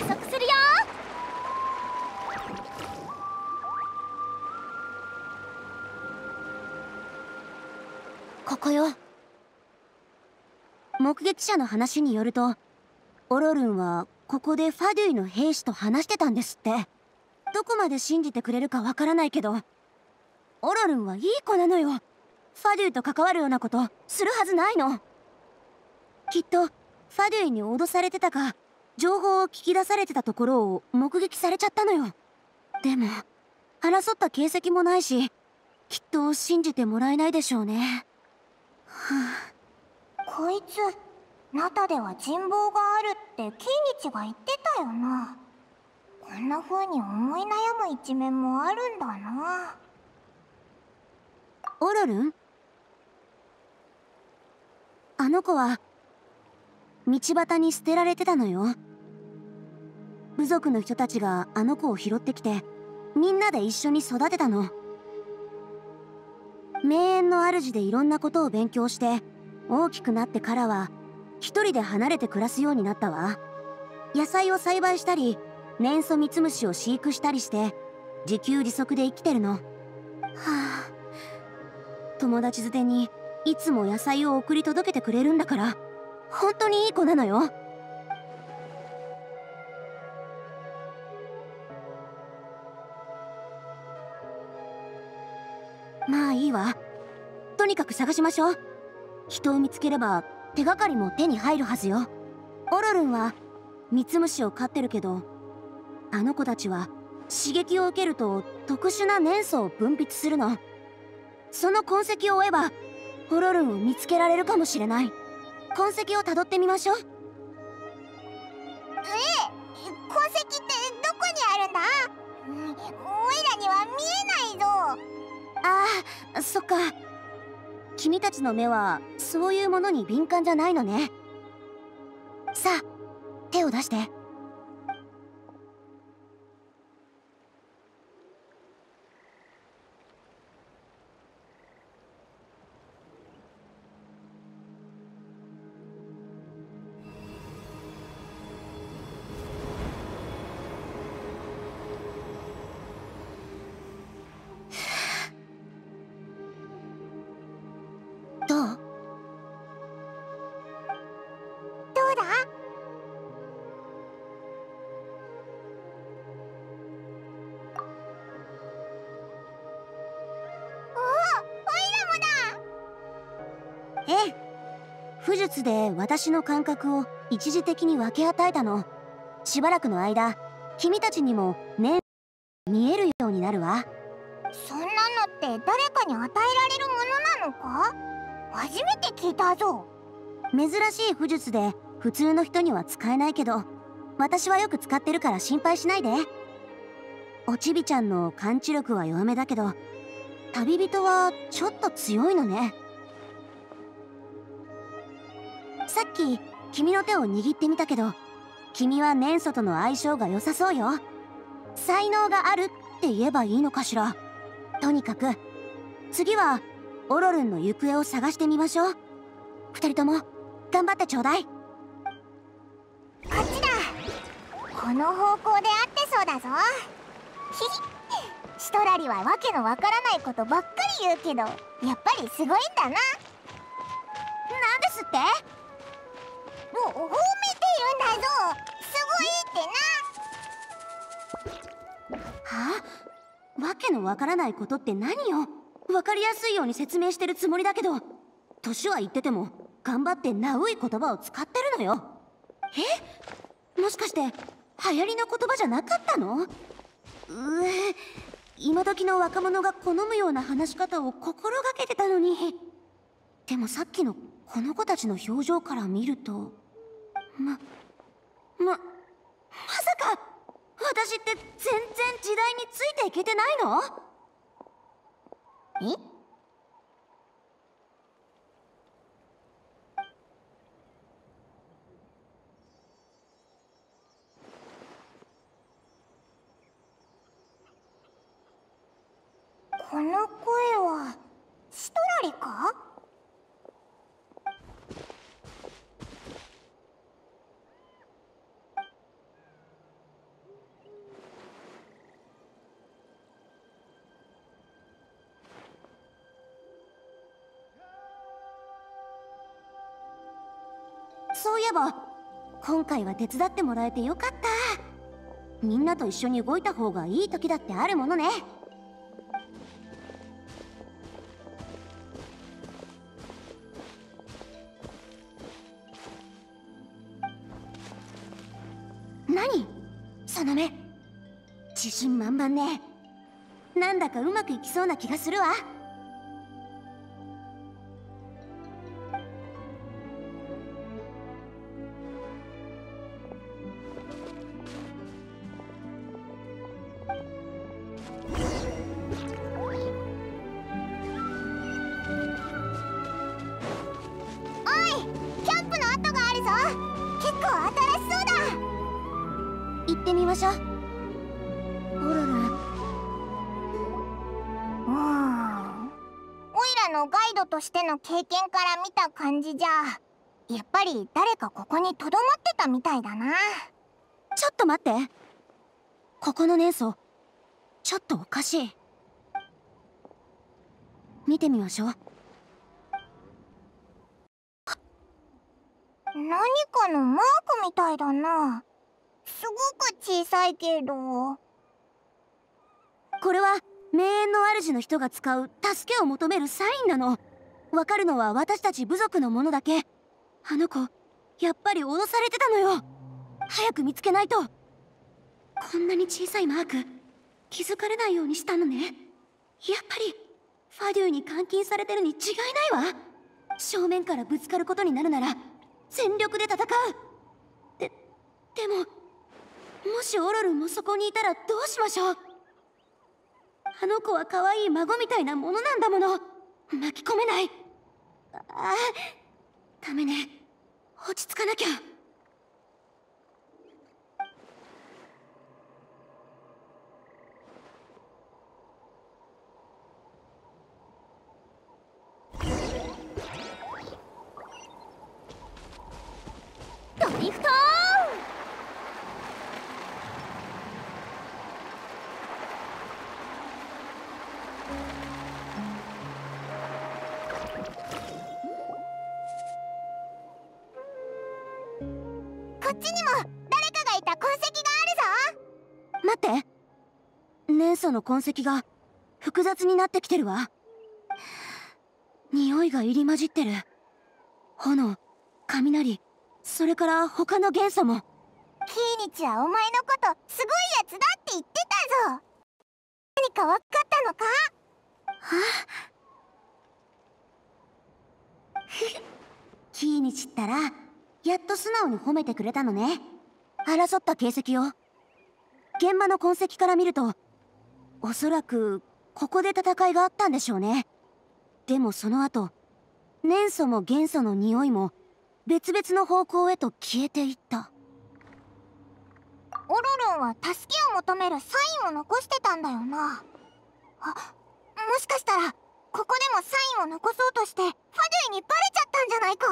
加速するよ。ここよ。目撃者の話によるとオロルンはここでファデュイの兵士と話してたんですって。どこまで信じてくれるかわからないけどオロルンはいい子なのよ。ファデュイと関わるようなことするはずないの。きっとファデュイに脅されてたか情報を聞き出されてたところを目撃されちゃったのよ。でも争った形跡もないしきっと信じてもらえないでしょうね。はあ。こいつナタでは人望があるってキーニチが言ってたよな。こんな風に思い悩む一面もあるんだな。オロルン？あの子は道端に捨てられてたのよ。部族の人たちがあの子を拾ってきてみんなで一緒に育てたの。名園の主でいろんなことを勉強して大きくなってからは一人で離れて暮らすようになったわ。野菜を栽培したりネンソミツムシを飼育したりして自給自足で生きてるの。はあ。友達づてにいつも野菜を送り届けてくれるんだから。本当にいい子なのよ。まあいいわ。とにかく探しましょう。人を見つければ手がかりも手に入るはずよ。オロルンはミツムシを飼ってるけどあの子たちは刺激を受けると特殊な粘素を分泌するの。その痕跡を追えばホロルンを見つけられるかもしれない。痕跡をたどってみましょう。ええ痕跡ってどこにあるんだ、うん、おいらには見えないぞ。ああそっか。君たちの目はそういうものに敏感じゃないのね。さあ手を出して巫術で私の感覚を一時的に分け与えたの。しばらくの間君たちにも念見えるようになるわ。そんなのって誰かに与えられるものなのか？初めて聞いたぞ。珍しい巫術で普通の人には使えないけど私はよく使ってるから心配しないで。おちびちゃんの感知力は弱めだけど旅人はちょっと強いのねさっき君の手を握ってみたけど君は年祖との相性が良さそうよ。才能があるって言えばいいのかしら。とにかく次はオロルンの行方を探してみましょう。二人とも頑張ってちょうだい。こっちだ。この方向で合ってそうだぞ。ひひシトラリはわけのわからないことばっかり言うけどやっぱりすごいんだな。なんですって？褒めて言うんだぞすごいって。な。はあ？わけのわからないことって何よ？わかりやすいように説明してるつもりだけど年は言ってても頑張ってナウい言葉を使ってるのよ。え？もしかして流行りの言葉じゃなかったのうえ今時の若者が好むような話し方を心がけてたのに。でもさっきのこの子たちの表情から見ると。ま、ま、まさか私って全然時代についていけてないの？え？そういえば今回は手伝ってもらえてよかった。みんなと一緒に動いた方がいい時だってあるものね。何？その目。自信満々ね。なんだかうまくいきそうな気がするわ。てみましょう。オロルうん。オイラのガイドとしての経験から見た感じじゃやっぱり誰かここにとどまってたみたいだな。ちょっと待って。ここの年層ちょっとおかしい。見てみましょう。何かのマークみたいだなすごく小さいけど。これは名園の主の人が使う助けを求めるサインなの。わかるのは私たち部族のものだけ。あの子やっぱり脅されてたのよ。早く見つけないと。こんなに小さいマーク気づかれないようにしたのね。やっぱりファデューに監禁されてるに違いないわ。正面からぶつかることになるなら全力で戦う。ででももしオロルもそこにいたらどうしましょう？あの子は可愛い孫みたいなものなんだもの。巻き込めない。ああダメね。落ち着かなきゃ。ドリフト年祖の痕跡が複雑になってきてるわ。匂いが入り混じってる。炎雷それから他の元素も。キーニチはお前のことすごいやつだって言ってたぞ。何か分かったのか？キーニチったらやっと素直に褒めてくれたのね。争った形跡よ現場の痕跡から見るとおそらくここで戦いがあったんでしょうね。でもその後年素も元素の匂いも別々の方向へと消えていった。オロルンは助けを求めるサインを残してたんだよな。あもしかしたらここでもサインを残そうとしてファデュイにバレちゃったんじゃないか？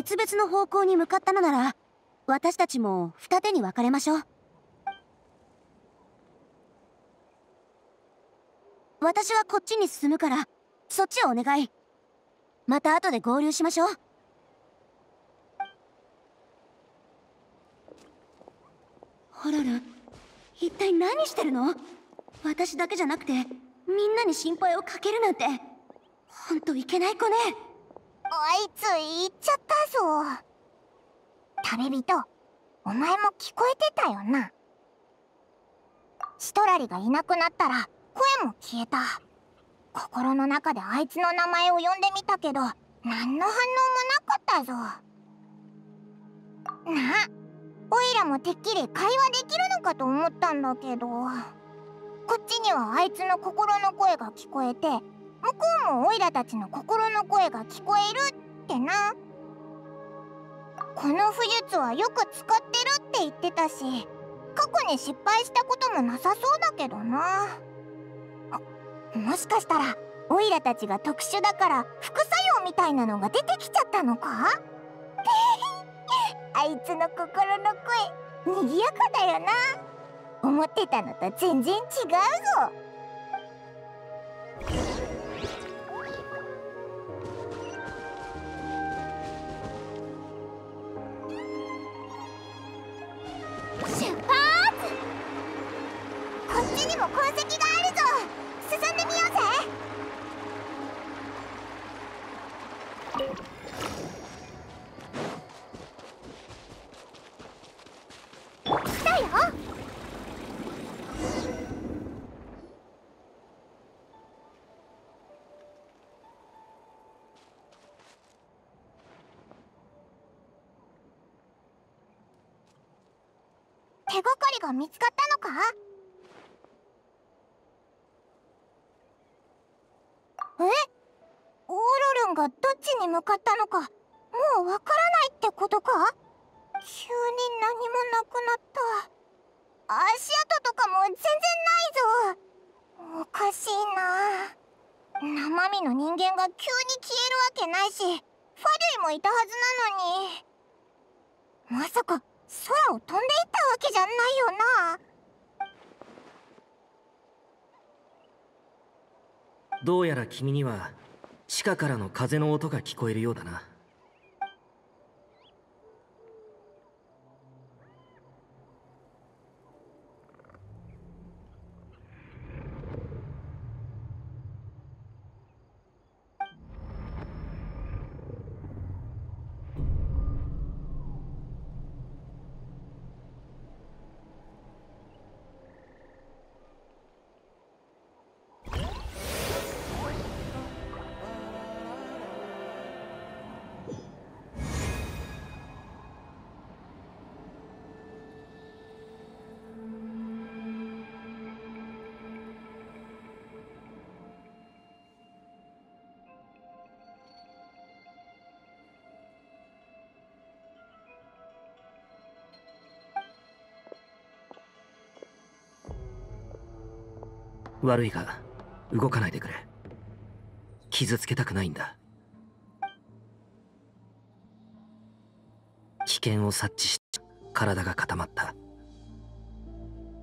別々の方向に向かったのなら私たちも二手に分かれましょう。私はこっちに進むからそっちをお願い。また後で合流しましょう。ホロル一体何してるの？私だけじゃなくてみんなに心配をかけるなんて。ほんといけない子ね。あいつ言っちゃったぞ。旅人お前も聞こえてたよな。シトラリがいなくなったら声も消えた。心の中であいつの名前を呼んでみたけど何の反応もなかったぞ。なあオイラもてっきり会話できるのかと思ったんだけど。こっちにはあいつの心の声が聞こえて向こうもオイラたちの心の声が聞こえるってな。この武術はよく使ってるって言ってたし過去に失敗したこともなさそうだけどな。もしかしたらオイラたちが特殊だから副作用みたいなのが出てきちゃったのか？あいつの心の声賑やかだよな。思ってたのと全然違うぞ。も痕跡があるぞ。進んでみようぜ。来たよ。手がかりが見つかったのかえオーロルンがどっちに向かったのかもうわからないってことか？急に何もなくなった。足跡とかも全然ないぞ。おかしいな。生身の人間が急に消えるわけないしファデュイもいたはずなのに。まさか空を飛んでいったわけじゃないよな。どうやら君には地下からの風の音が聞こえるようだな。悪いが動かないでくれ。傷つけたくないんだ。危険を察知し体が固まった。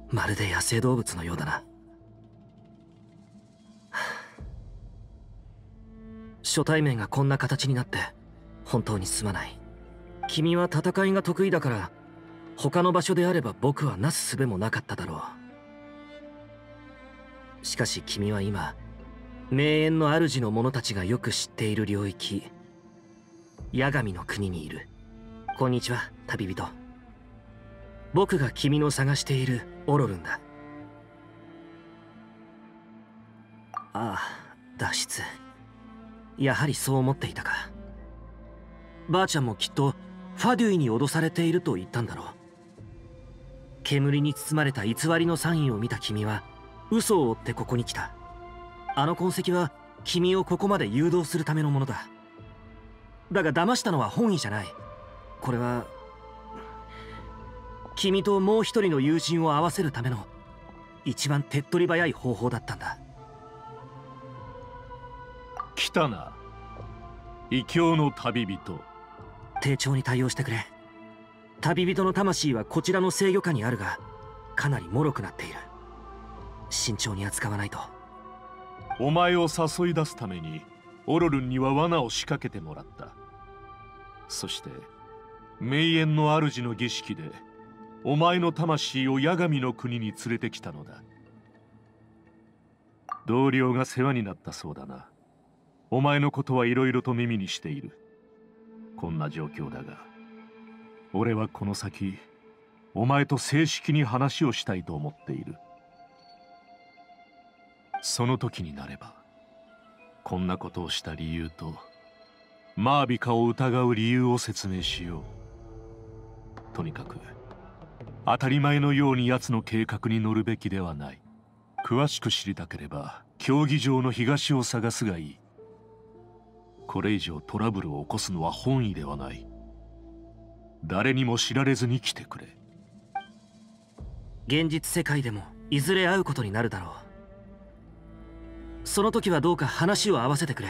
まるで野生動物のようだな。初対面がこんな形になって本当にすまない。君は戦いが得意だから他の場所であれば僕はなすすべもなかっただろう。しかし君は今名園の主の者たちがよく知っている領域八神の国にいる。こんにちは旅人。僕が君の探しているオロルンだ。ああ脱出。やはりそう思っていたか。ばあちゃんもきっとファデュイに脅されていると言ったんだろう。煙に包まれた偽りのサインを見た君は嘘を追ってここに来た。あの痕跡は君をここまで誘導するためのものだ。だが騙したのは本意じゃない。これは君ともう一人の友人を合わせるための一番手っ取り早い方法だったんだ。来たな。異教の旅人。丁重に対応してくれ。旅人の魂はこちらの制御下にあるがかなり脆くなっている慎重に扱わないと。お前を誘い出すためにオロルンには罠を仕掛けてもらった。そして名園の主の儀式でお前の魂を八神の国に連れてきたのだ。同僚が世話になったそうだな。お前のことはいろいろと耳にしている。こんな状況だが俺はこの先お前と正式に話をしたいと思っている。その時になればこんなことをした理由とマービカを疑う理由を説明しよう。とにかく当たり前のように奴の計画に乗るべきではない。詳しく知りたければ競技場の東を探すがいい。これ以上トラブルを起こすのは本意ではない。誰にも知られずに来てくれ。現実世界でもいずれ会うことになるだろう。その時はどうか話を合わせてくれ。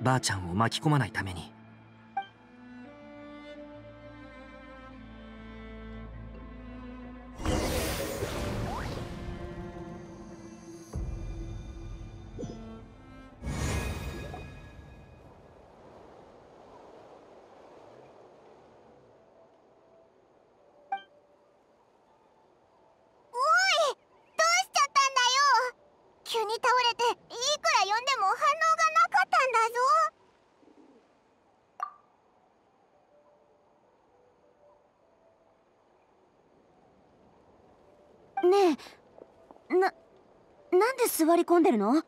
ばあちゃんを巻き込まないために。ねえ。ななんで座り込んでるの？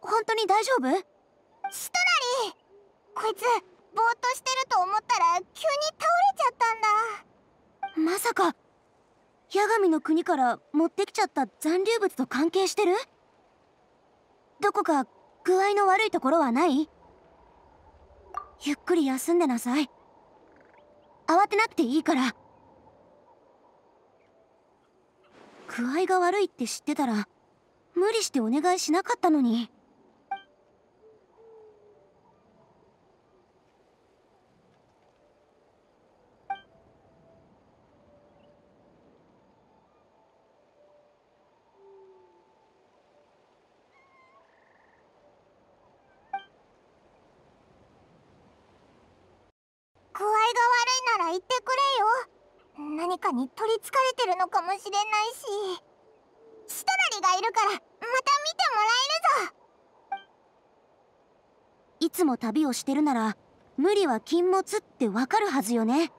本当に大丈夫？シトラリーこいつぼーっとしてると思ったら急に倒れちゃったんだ。まさか八神の国から持ってきちゃった残留物と関係してる？どこか具合の悪いところはない？ゆっくり休んでなさい。慌てなくていいから具合が悪いって知ってたら無理してお願いしなかったのに具合が悪いなら言ってくれよ何かに取りつかれてるのかもしれないしシトラリがいるからまた見てもらえるぞ。いつも旅をしてるなら無理は禁物ってわかるはずよね。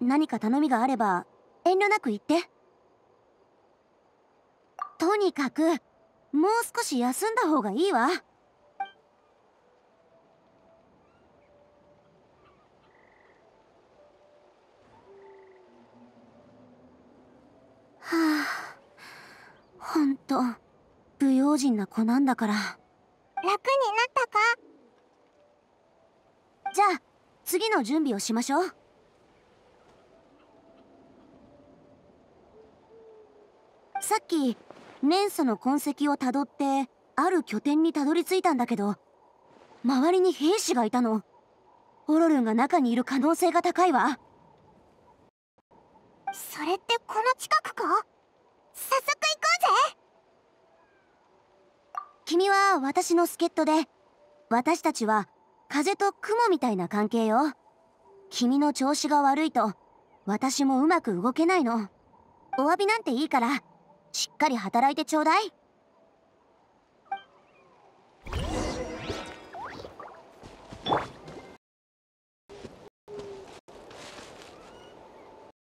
何か頼みがあれば遠慮なく言って。とにかくもう少し休んだ方がいいわはあほんと不用心な子なんだから。楽になったか？じゃあ次の準備をしましょう。さっき年祖の痕跡をたどってある拠点にたどり着いたんだけど周りに兵士がいたの。オロルンが中にいる可能性が高いわ。それってこの近くか？早速行こうぜ君は私の助っ人で私たちは風と雲みたいな関係よ。君の調子が悪いと私もうまく動けないの。お詫びなんていいからしっかり働いてちょうだい。